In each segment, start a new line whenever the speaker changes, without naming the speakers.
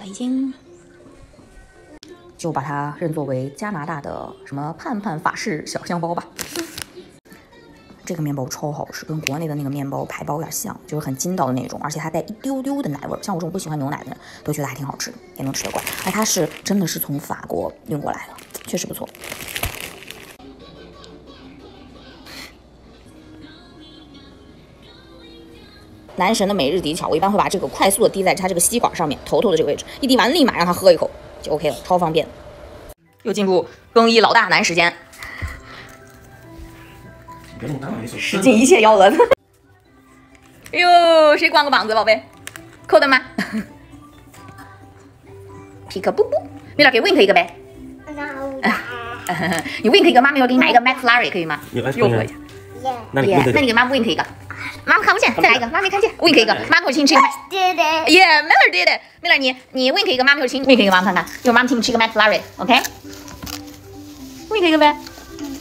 了，已经。就把它认作为加拿大的什么盼盼法式小香包吧。这个面包超好吃，跟国内的那个面包排包有点像，就是很筋道的那种，而且它带一丢丢的奶味儿。像我这种不喜欢牛奶的人，都觉得还挺好吃，也能吃得惯。哎，它是真的是从法国运过来的，确实不错。男神的每日迪巧，我一般会把这个快速的滴在他这个吸管上面，头头的这个位置，一滴完立马让他喝一口。就 OK 了，超方便。又进入更衣老大难时间，使尽一切妖文。哎呦，谁光个膀子，宝贝？扣的吗？Pick 布布，米拉给 Wink 一个呗。你 Wink 一个，妈咪要给你买一个 McFlurry 可以吗？
又可以。
那你那你给妈 Wink 一个。妈妈看不见，再来一个，妈妈没看见，wink 一个，妈妈我亲吃一个，Yeah，Miller did it，Miller 你你 wink 一个，妈妈我亲，wink 一个，妈妈看看，一会儿妈请你吃一个 McFlurry，OK？wink 一个呗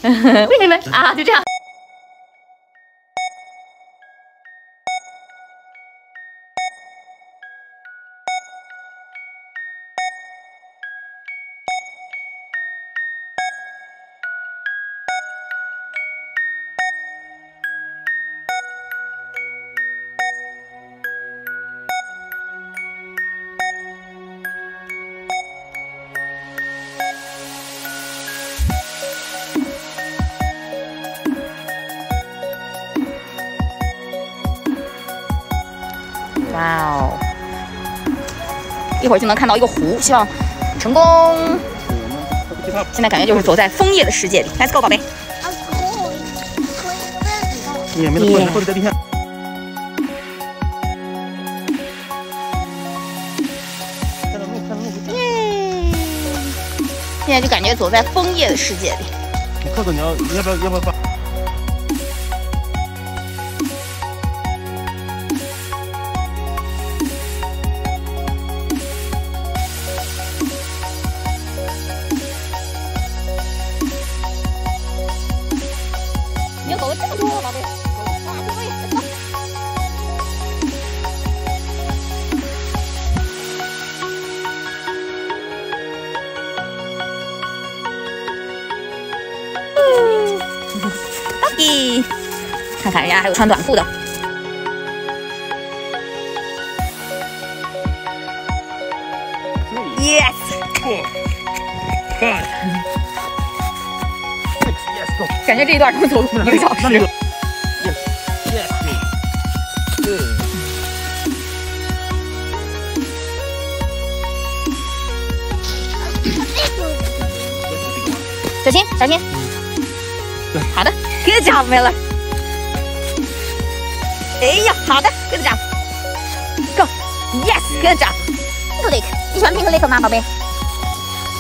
，wink 一个呗，啊，就这样。哇哦！一会儿就能看到一个湖，希望成功。现在感觉就是走在枫叶的世界里。Let's go，宝贝。耶！现在就感觉走在枫叶的世界里。
你扣子，你要你要不要要不要放？
看看人家还有穿短裤的。Yes。感觉这一段能走一个小时。小心，小心。好的，Good job, Miller。哎呀，好的，Good job，Go，Yes，Good job，Pink Lake，你喜欢 Pink Lake 吗，宝贝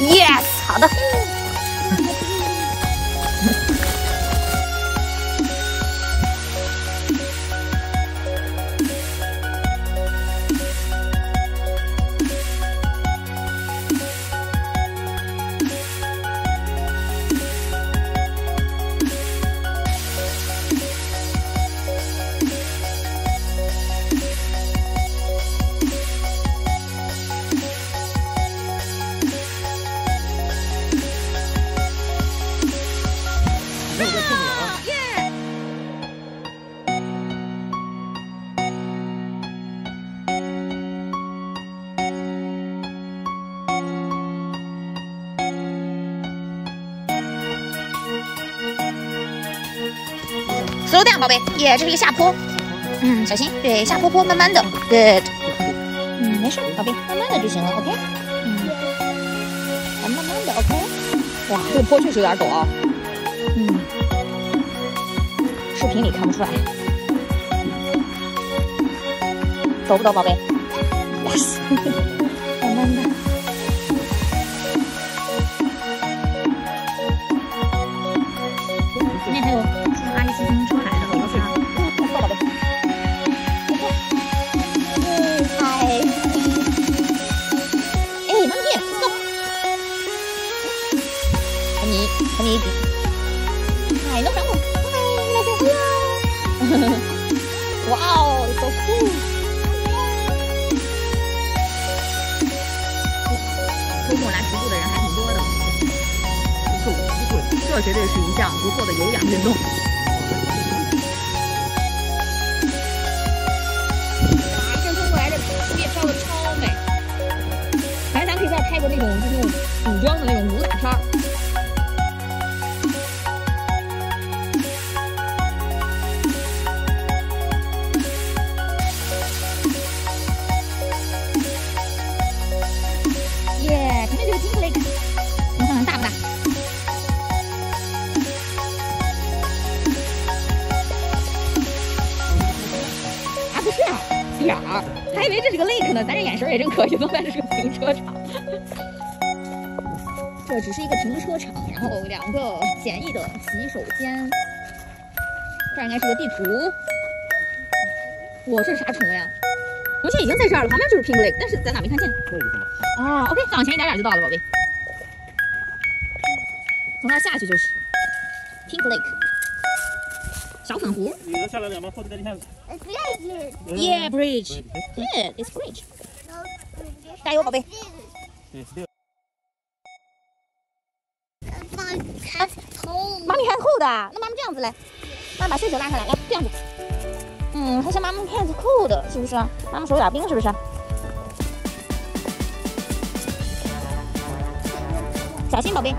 ？Yes，好的。Slow down，宝贝，耶，这是一个下坡，嗯，小心，对，下坡坡，慢慢的，good，嗯，没事，宝贝，慢慢的就行了，OK，嗯，慢慢的，OK，哇，这个坡确实有点陡啊，嗯，视频里看不出来，陡不陡，宝贝？Yes，慢慢的。徒步的人还挺多的。不错，这绝对是一项不错的有氧运动。一阵风过来，这叶飘的超美。反正咱可以再拍个那种就是那种古装的那种武打片儿。以为这是个 lake 呢，咱这眼神也真可以，都在这是个停车场。这只是一个停车场，然后两个简易的洗手间，这儿应该是个地图。我，这是啥虫呀？我们现在已经在这儿了，旁边就是 Pink Lake，但是咱哪没看见？啊，OK，再往前一点点就到了，宝贝。从这儿下去就是 Pink Lake，小粉湖。
你能下来两吗？后头在你看。
It's bridges.
Yeah, bridge. Yeah, it's bridge. 加油，宝贝。
妈看头
妈咪看厚的，那妈妈这样子来，妈妈把袖子拉下来，来这样子。嗯，还像妈妈看是厚的，是不是？妈妈手有点冰，是不是？小心，宝贝。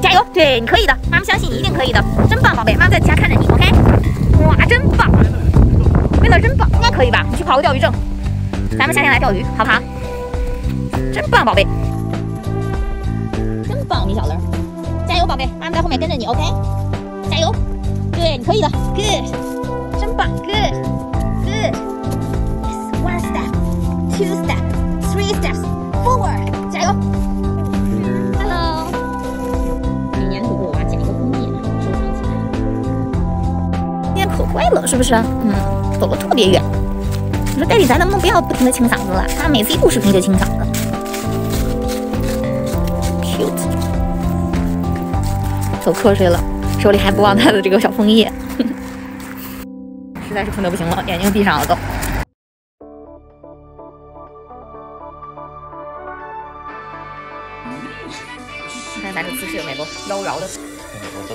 加油！对，你可以的，妈妈相信你一定可以的，真棒，宝贝！妈妈在底下看着你，OK？哇，真棒！真的真棒，应该可以吧？你去考个钓鱼证，咱们夏天来钓鱼，好不好？真棒，宝贝！真棒，米小乐，加油，宝贝！妈妈在后面跟着你，OK？加油！对，你可以的，Good，真棒，Good，Good。One step, two steps, three steps forward，加油来。今天可乖了，是不是？嗯，走了特别远。你说 Daddy，咱能不能不要不停的清嗓子了？他每次一录视频就清嗓子。Cute，走瞌睡了，手里还不忘他的这个小枫叶，实在是困得不行了，眼睛闭上了都。你看咱这姿势有没有妖娆的？
嗯，我知